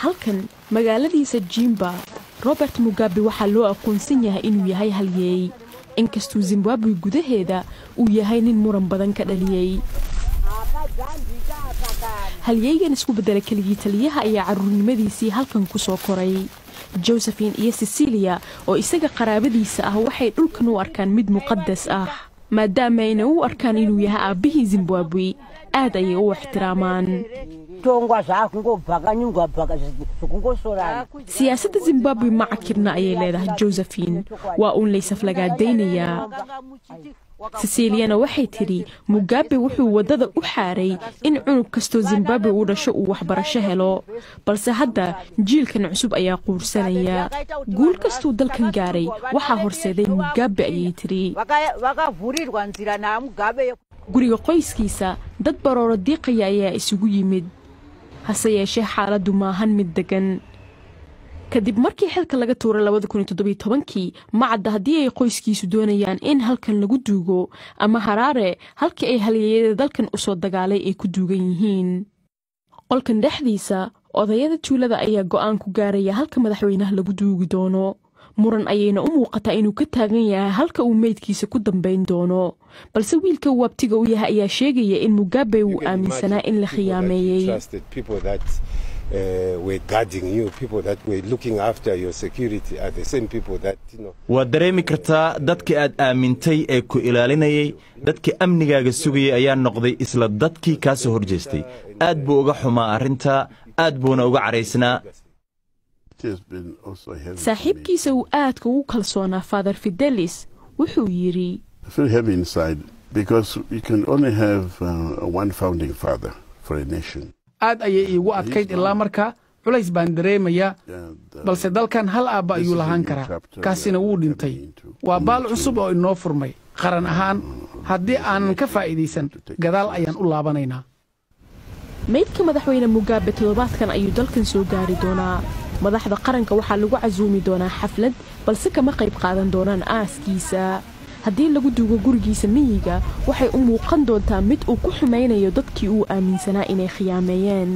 halkan magaaladiisa jimba robert mugabe waxaa loo aqoonsan yahay inuu yahay halyeey inkastuu zimbabwe gudaheeda uu yahay nin muran badan ka dhaliyey halyeygan isku beddela keligii taliyaha ayaa carruurnimadiisii halkan ku soo koray. Josephine iyo cecilia oo isaga qaraabadiisa ah waxay dhulkan u arkaan mid muqadas ah maadaama ayna u arkaan inuu yahay aabbihii zimbabwe. Aad ayay u ixtiraamaan siyaasadda zimbabwe ma cakirna ayay leedahay josephine waa uun laysaflagaadaynayaa siciliyana waxay tidhi mugabe wuxuu waddada u xaaray in cunug kastoo zimbabwe uu dhasho uu waxbarasho helo. Balse hadda jiilkan cusub ayaa quursanaya. Guul kastuu dalkan gaaray waxaa horseeday mugabe ayay tidhi guriga qoyskiisa dad barooro diiqaya ayaa isugu yimid hase yeeshee xaaladdu maahan mid deggan. Kadib markii xilka laga tuuray labadakuniyotoddobytobankii ma cadda haddii ay qoyskiisu doonayaan in halkan lagu duugo ama haraare halkii ay halyeeyada dalkan u soo dagaalay ay ku duugan yihiin. Qolkan dhexdiisa odayada tuulada ayaa go'aan ku gaaraya halka madaxweynaha lagu duugi doono muran ayayna u muuqataa inuu ka taagan yahay halka uu meydkiisa ku dambayn doono. Balse wiilka uu abtiga u yahay ayaa sheegaya in mugabe uu aaminsanaa in la khiyaameeyey. waad dareemi kartaa dadkii aad aamintay ee ku ilaalinayay dadkii amnigaaga sugayay ayaa noqday isla dadkii kaa soo hor jeestay aad buu uga xumaa arrintaa aad buuna uga cadhaysnaa saaxiibkiisa uu aadka ugu kalsoonaa father fidelis wuxuu yidhi aad ayay iigu adkayd ilaa marka culays baan dareemayaa balse dalkan hal aabba ayuu lahaan karaa. kaasina wuu dhintay. waa baal cusub oo inoo furmay. Qaran ahaan haddii aanan ka faa'iidaysan gadaal ayaan u laabanaynaa. Meydka madaxweyne mugabe toddobaadkan ayuu dalkan soo gaari doonaa madaxda qaranka waxaa lagu casuumi doonaa xaflad balse kama qayb qaadan doonaan aaskiisa. Haddii lagu duugo gurigiisa miyiga waxay u muuqan doontaa mid uu ku xumaynayo dadkii uu aaminsanaa inay khiyaameeyeen